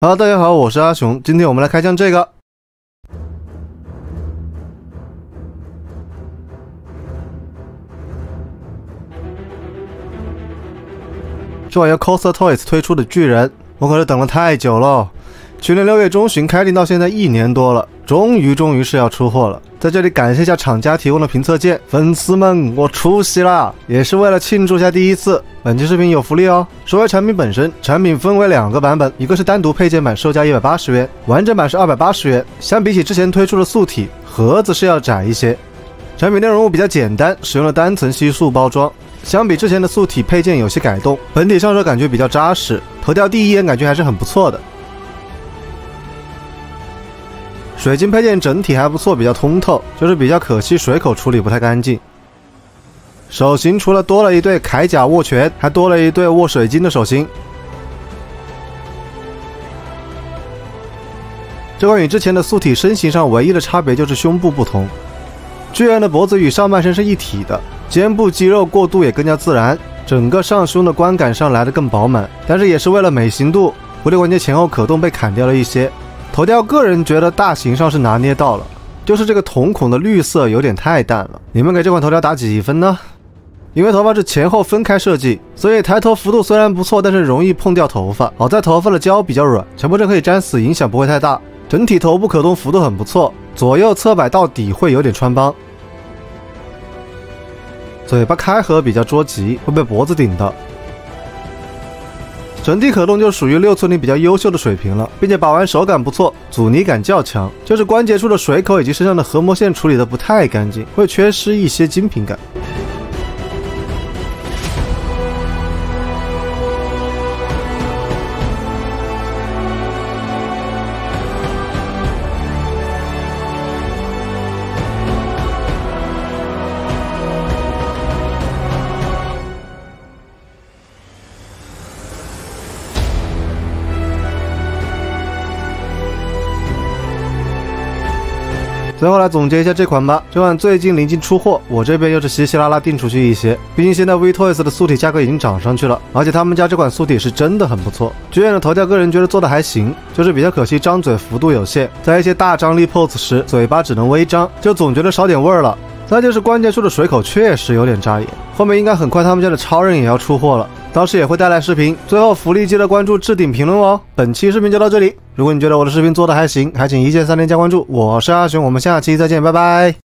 好大家好，我是阿雄，今天我们来开箱这个。这款由 Costa Toys 推出的巨人，我可是等了太久了。去年六月中旬开定到现在一年多了，终于终于是要出货了。在这里感谢一下厂家提供的评测件，粉丝们，我出息啦！也是为了庆祝下第一次。本期视频有福利哦。说回产品本身，产品分为两个版本，一个是单独配件版，售价一百八十元，完整版是二百八十元。相比起之前推出的素体，盒子是要窄一些。产品内容物比较简单，使用了单层吸塑包装。相比之前的素体配件有些改动，本体上手感觉比较扎实，头掉第一眼感觉还是很不错的。水晶配件整体还不错，比较通透，就是比较可惜水口处理不太干净。手型除了多了一对铠甲握拳，还多了一对握水晶的手型。这款与之前的素体身形上唯一的差别就是胸部不同，巨人的脖子与上半身是一体的，肩部肌肉过渡也更加自然，整个上胸的观感上来的更饱满。但是也是为了美型度，蝴蝶关节前后可动被砍掉了一些。头雕个人觉得大型上是拿捏到了，就是这个瞳孔的绿色有点太淡了。你们给这款头雕打几分呢？因为头发是前后分开设计，所以抬头幅度虽然不错，但是容易碰掉头发。好在头发的胶比较软，强迫症可以粘死，影响不会太大。整体头部可动幅度很不错，左右侧摆到底会有点穿帮。嘴巴开合比较捉急，会被脖子顶到。整体可动就属于六寸里比较优秀的水平了，并且把玩手感不错，阻尼感较强，就是关节处的水口以及身上的合膜线处理的不太干净，会缺失一些精品感。最后来总结一下这款吧，这款最近临近出货，我这边又是稀稀拉拉订出去一些。毕竟现在 V Toys 的素体价格已经涨上去了，而且他们家这款素体是真的很不错。剧院的头雕个人觉得做的还行，就是比较可惜张嘴幅度有限，在一些大张力 pose 时嘴巴只能微张，就总觉得少点味儿了。那就是关键处的水口确实有点扎眼，后面应该很快他们家的超人也要出货了，到时也会带来视频。最后福利记得关注置顶评论哦。本期视频就到这里，如果你觉得我的视频做的还行，还请一键三连加关注。我是阿雄，我们下期再见，拜拜。